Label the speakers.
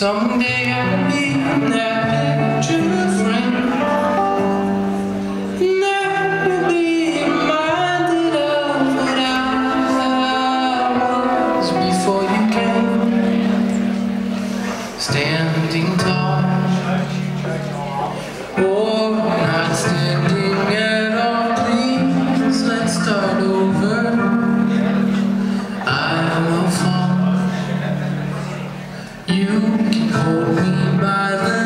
Speaker 1: Someday I'll be that true friend. That be reminded of what I was Before you came. Standing tall Oh Hold me by the